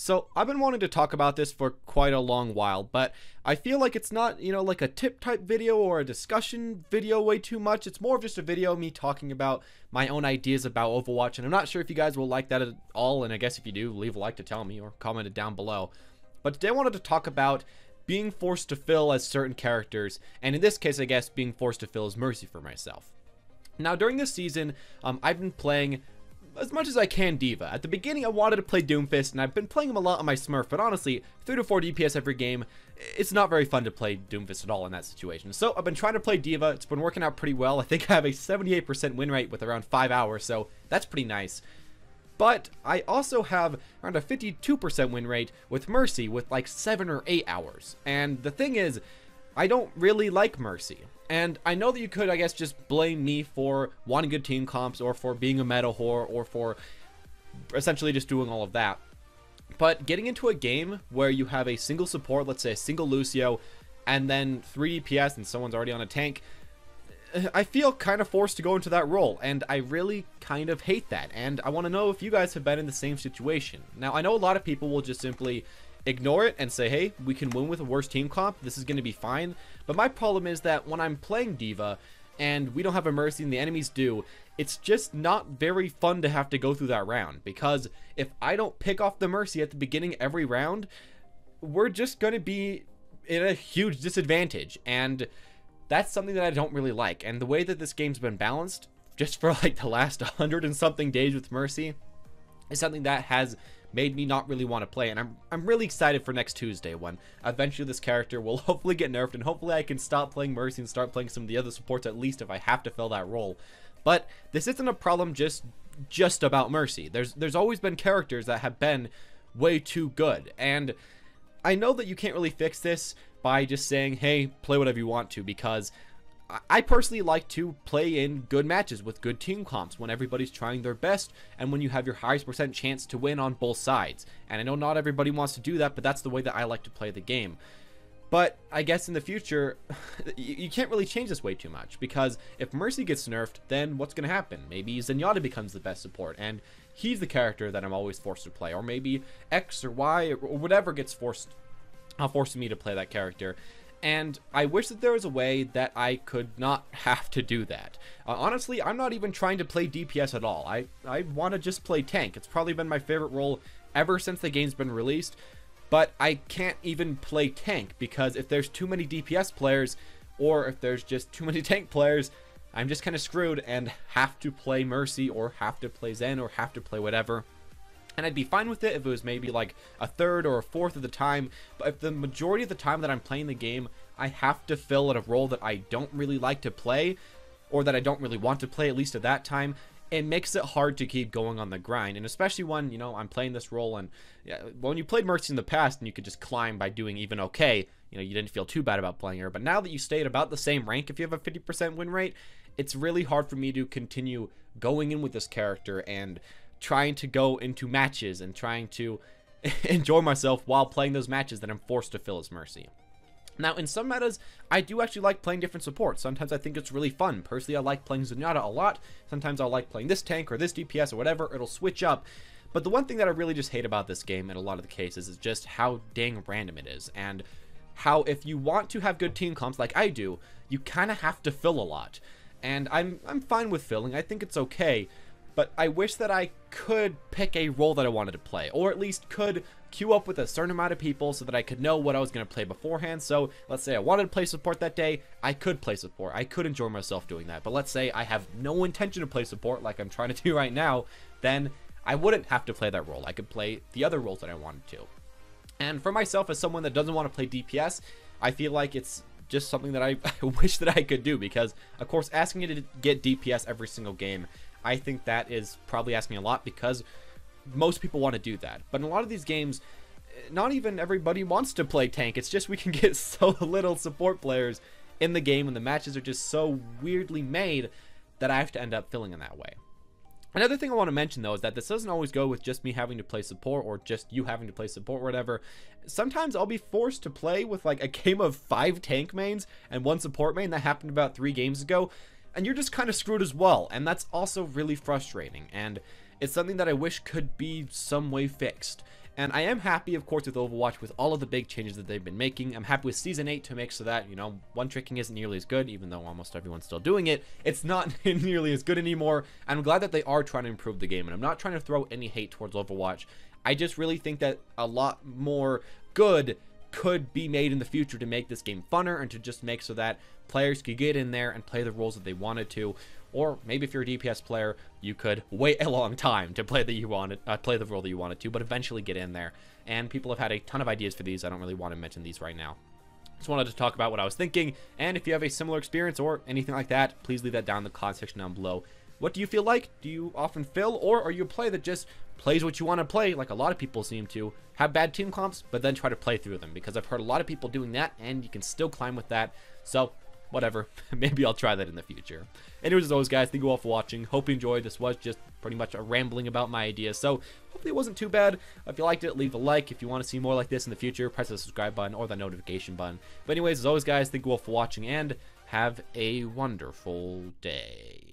So, I've been wanting to talk about this for quite a long while, but I feel like it's not, you know, like a tip type video or a discussion video way too much. It's more of just a video me talking about my own ideas about Overwatch, and I'm not sure if you guys will like that at all, and I guess if you do, leave a like to tell me or comment it down below. But today I wanted to talk about being forced to fill as certain characters, and in this case, I guess, being forced to fill as Mercy for myself. Now, during this season, um, I've been playing as much as I can D.Va. At the beginning, I wanted to play Doomfist, and I've been playing him a lot on my Smurf, but honestly, 3 to 4 DPS every game, it's not very fun to play Doomfist at all in that situation. So I've been trying to play D.Va, it's been working out pretty well. I think I have a 78% win rate with around 5 hours, so that's pretty nice. But I also have around a 52% win rate with Mercy with like 7 or 8 hours. And the thing is, I don't really like Mercy. And I know that you could, I guess, just blame me for wanting good team comps or for being a meta whore or for essentially just doing all of that. But getting into a game where you have a single support, let's say a single Lucio, and then 3 DPS and someone's already on a tank, I feel kind of forced to go into that role, and I really kind of hate that. And I want to know if you guys have been in the same situation. Now, I know a lot of people will just simply ignore it and say, hey, we can win with a worse team comp. This is going to be fine. But my problem is that when I'm playing D.Va and we don't have a Mercy and the enemies do, it's just not very fun to have to go through that round. Because if I don't pick off the Mercy at the beginning every round, we're just going to be in a huge disadvantage. And that's something that I don't really like. And the way that this game's been balanced, just for like the last 100 and something days with Mercy, is something that has made me not really want to play. And I'm, I'm really excited for next Tuesday when eventually this character will hopefully get nerfed and hopefully I can stop playing Mercy and start playing some of the other supports at least if I have to fill that role. But this isn't a problem just just about Mercy. There's there's always been characters that have been way too good. And I know that you can't really fix this by just saying, hey, play whatever you want to, because I personally like to play in good matches with good team comps when everybody's trying their best and when you have your highest percent chance to win on both sides. And I know not everybody wants to do that, but that's the way that I like to play the game. But I guess in the future, you can't really change this way too much because if Mercy gets nerfed, then what's going to happen? Maybe Zenyatta becomes the best support and he's the character that I'm always forced to play. Or maybe X or Y or whatever gets forced, uh, forcing me to play that character and I wish that there was a way that I could not have to do that. Uh, honestly, I'm not even trying to play DPS at all. I, I want to just play tank. It's probably been my favorite role ever since the game's been released, but I can't even play tank because if there's too many DPS players or if there's just too many tank players, I'm just kind of screwed and have to play Mercy or have to play Zen or have to play whatever and I'd be fine with it if it was maybe like a third or a fourth of the time, but if the majority of the time that I'm playing the game, I have to fill at a role that I don't really like to play, or that I don't really want to play, at least at that time, it makes it hard to keep going on the grind, and especially when, you know, I'm playing this role, and yeah, when you played Mercy in the past, and you could just climb by doing even okay, you know, you didn't feel too bad about playing her, but now that you stay at about the same rank, if you have a 50% win rate, it's really hard for me to continue going in with this character and trying to go into matches and trying to enjoy myself while playing those matches that I'm forced to fill as Mercy. Now, in some metas, I do actually like playing different supports. Sometimes I think it's really fun. Personally, I like playing Zenyatta a lot. Sometimes I'll like playing this tank or this DPS or whatever. It'll switch up. But the one thing that I really just hate about this game in a lot of the cases is just how dang random it is. And how if you want to have good team comps like I do, you kind of have to fill a lot. And I'm, I'm fine with filling. I think it's okay but I wish that I could pick a role that I wanted to play, or at least could queue up with a certain amount of people so that I could know what I was going to play beforehand. So let's say I wanted to play support that day, I could play support. I could enjoy myself doing that. But let's say I have no intention to play support like I'm trying to do right now, then I wouldn't have to play that role. I could play the other roles that I wanted to. And for myself, as someone that doesn't want to play DPS, I feel like it's just something that I, I wish that I could do because, of course, asking you to get DPS every single game I think that is probably asking a lot because most people want to do that. But in a lot of these games, eh, not even everybody wants to play tank. It's just we can get so little support players in the game and the matches are just so weirdly made that I have to end up filling in that way. Another thing I want to mention though is that this doesn't always go with just me having to play support or just you having to play support or whatever. Sometimes I'll be forced to play with like a game of five tank mains and one support main that happened about three games ago and you're just kind of screwed as well. And that's also really frustrating. And it's something that I wish could be some way fixed. And I am happy, of course, with Overwatch with all of the big changes that they've been making. I'm happy with Season 8 to make so that, you know, one tricking isn't nearly as good, even though almost everyone's still doing it. It's not nearly as good anymore. I'm glad that they are trying to improve the game, and I'm not trying to throw any hate towards Overwatch. I just really think that a lot more good could be made in the future to make this game funner and to just make so that players could get in there and play the roles that they wanted to or maybe if you're a DPS player, you could wait a long time to play that you wanted, uh, play the role that you wanted to, but eventually get in there. And people have had a ton of ideas for these. I don't really want to mention these right now. Just wanted to talk about what I was thinking, and if you have a similar experience or anything like that, please leave that down in the comment section down below. What do you feel like? Do you often fill, or are you a player that just plays what you want to play, like a lot of people seem to, have bad team comps, but then try to play through them? Because I've heard a lot of people doing that, and you can still climb with that. So whatever. Maybe I'll try that in the future. Anyways, as always, guys, thank you all for watching. Hope you enjoyed. This was just pretty much a rambling about my ideas. So hopefully it wasn't too bad. If you liked it, leave a like. If you want to see more like this in the future, press the subscribe button or the notification button. But anyways, as always, guys, thank you all for watching and have a wonderful day.